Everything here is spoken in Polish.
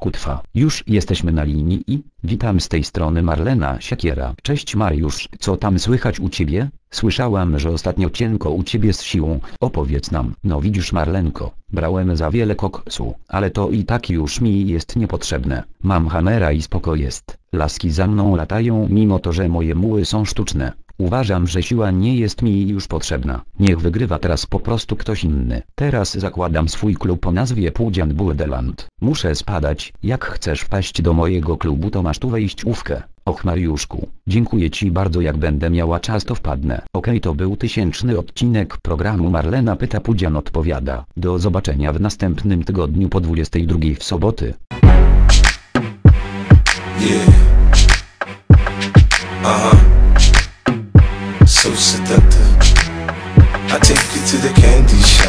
Kutwa. Już jesteśmy na linii i witam z tej strony Marlena Siekiera. Cześć Mariusz, co tam słychać u ciebie? Słyszałam, że ostatnio cienko u ciebie z siłą. Opowiedz nam. No widzisz Marlenko, brałem za wiele koksu, ale to i tak już mi jest niepotrzebne. Mam hamera i spoko jest. Laski za mną latają mimo to, że moje muły są sztuczne. Uważam, że siła nie jest mi już potrzebna. Niech wygrywa teraz po prostu ktoś inny. Teraz zakładam swój klub o nazwie Pudzian Burdeland. Muszę spadać. Jak chcesz wpaść do mojego klubu to masz tu wejściówkę. Och Mariuszku, dziękuję ci bardzo jak będę miała czas to wpadnę. Okej to był tysięczny odcinek programu Marlena Pyta Pudzian odpowiada. Do zobaczenia w następnym tygodniu po 22 w soboty. Yeah. Uh huh. 90s.